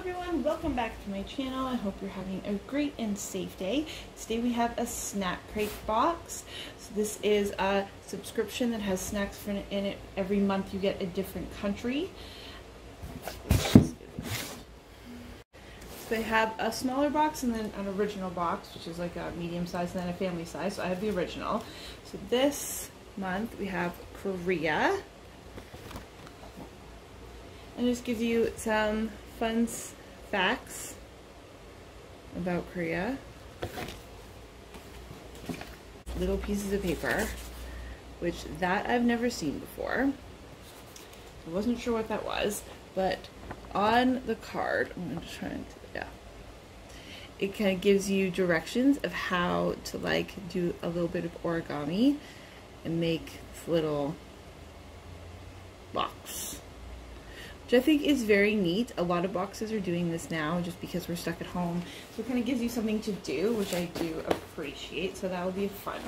everyone, welcome back to my channel. I hope you're having a great and safe day. Today we have a snack crate box. So this is a subscription that has snacks in it. Every month you get a different country. So they have a smaller box and then an original box, which is like a medium size and then a family size. So I have the original. So this month we have Korea. And just gives you some fun facts about Korea. Little pieces of paper, which that I've never seen before. I wasn't sure what that was, but on the card, I'm going to try and, yeah. It kind of gives you directions of how to like do a little bit of origami and make this little box which I think is very neat. A lot of boxes are doing this now just because we're stuck at home. So it kind of gives you something to do, which I do appreciate. So that will be a fun.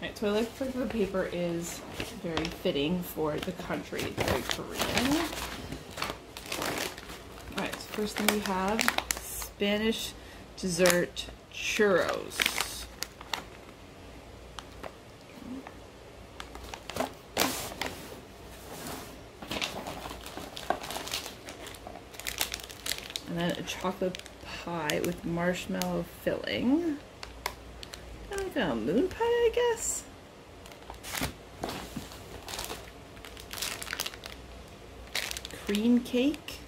Alright, so I paper is very fitting for the country. Very Korean. Alright, so first thing we have Spanish dessert churros. And then a chocolate pie with marshmallow filling. Kind of like a moon pie, I guess. Cream cake.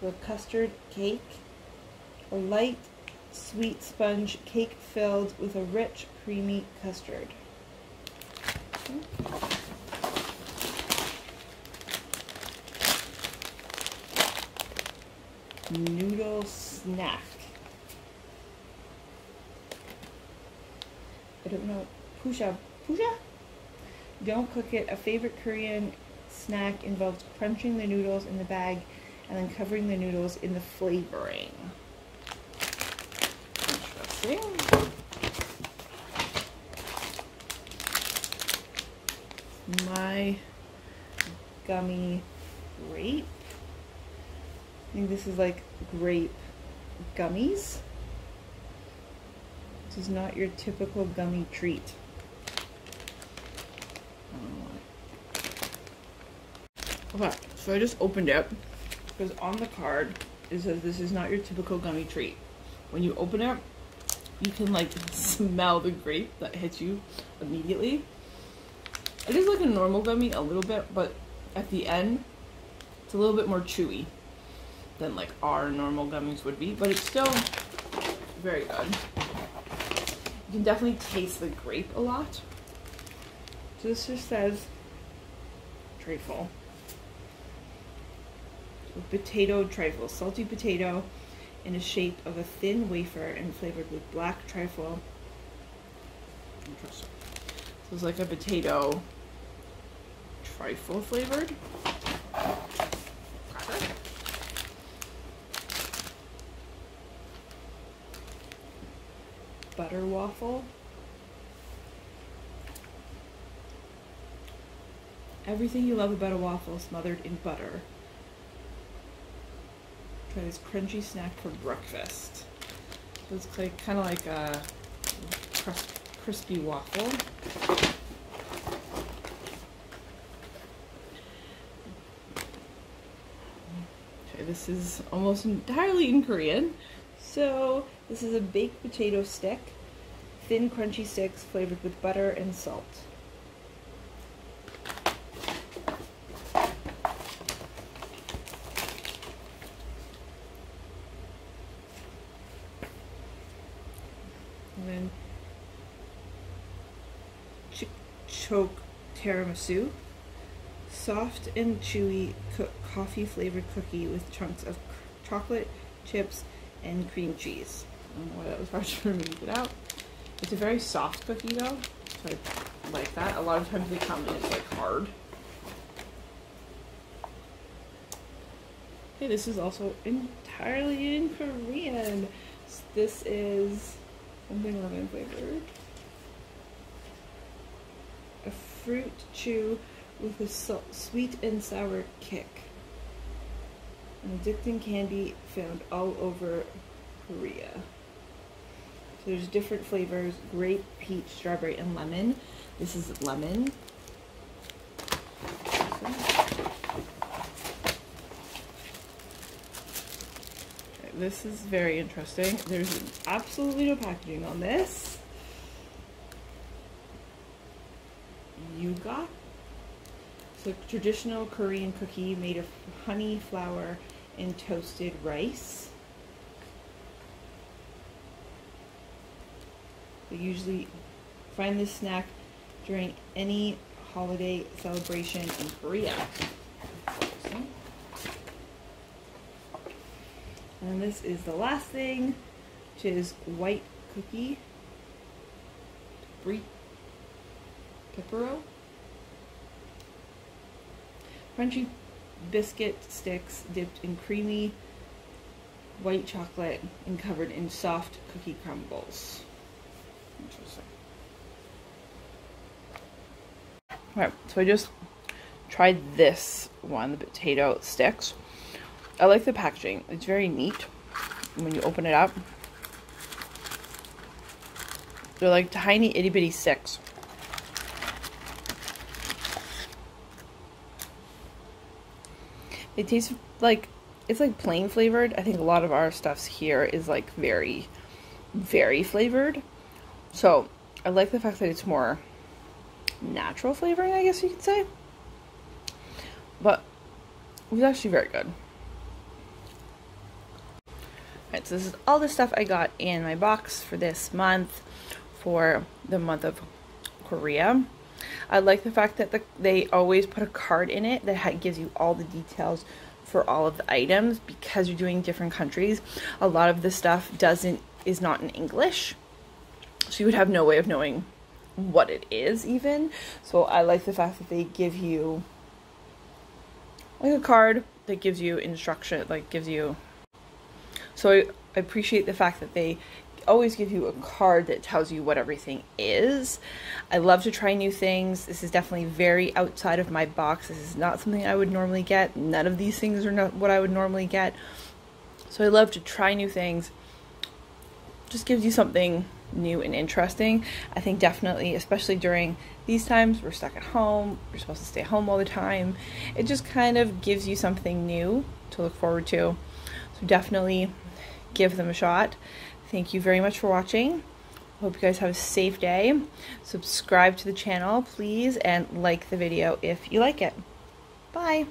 So a custard cake. A light sweet sponge cake filled with a rich creamy custard. Okay. Noodle snack. I don't know. Pusha. Pusha? Don't cook it. A favorite Korean snack involves crunching the noodles in the bag and then covering the noodles in the flavoring. Interesting. My gummy grape. I think this is like grape gummies. This is not your typical gummy treat. Okay, so I just opened it because on the card it says this is not your typical gummy treat. When you open it, you can like smell the grape that hits you immediately. It is like a normal gummy a little bit, but at the end, it's a little bit more chewy than like our normal gummies would be, but it's still very good. You can definitely taste the grape a lot. So this just says trifle. So potato trifle, salty potato in the shape of a thin wafer and flavored with black trifle. Interesting. So it's like a potato trifle flavored. Butter waffle. Everything you love about a waffle smothered in butter. Try this crunchy snack for breakfast. So it's like, kind of like a crisp, crispy waffle. Okay, this is almost entirely in Korean. So this is a baked potato stick, thin crunchy sticks flavored with butter and salt. And then choke tiramisu, soft and chewy coffee flavored cookie with chunks of chocolate chips and cream cheese don't know why that was hard for me to get out. It's a very soft cookie though, so I like that. A lot of times they come and it's like hard. Okay, this is also entirely in Korean. This is Something lemon flavored. A fruit chew with a salt, sweet and sour kick. An addicting candy found all over Korea. So there's different flavors, grape, peach, strawberry, and lemon. This is lemon. This is very interesting. There's absolutely no packaging on this. Yugwa. It's a traditional Korean cookie made of honey, flour, and toasted rice. We usually find this snack during any holiday celebration in Korea. And this is the last thing, which is white cookie. Brie Pepero. Crunchy biscuit sticks dipped in creamy white chocolate and covered in soft cookie crumbles. Interesting. Alright, so I just tried this one, the potato sticks. I like the packaging. It's very neat when you open it up. They're like tiny itty bitty sticks. They tastes like it's like plain flavored. I think a lot of our stuffs here is like very, very flavored. So I like the fact that it's more natural flavoring, I guess you could say. But it was actually very good. Alright, so this is all the stuff I got in my box for this month, for the month of Korea. I like the fact that the, they always put a card in it that gives you all the details for all of the items because you're doing different countries. A lot of the stuff doesn't is not in English. So you would have no way of knowing what it is even. So I like the fact that they give you like a card that gives you instruction, like gives you so I, I appreciate the fact that they always give you a card that tells you what everything is. I love to try new things. This is definitely very outside of my box. This is not something I would normally get. None of these things are not what I would normally get. So I love to try new things. Just gives you something new and interesting. I think definitely, especially during these times, we're stuck at home. We're supposed to stay home all the time. It just kind of gives you something new to look forward to. So definitely give them a shot. Thank you very much for watching. Hope you guys have a safe day. Subscribe to the channel, please, and like the video if you like it. Bye!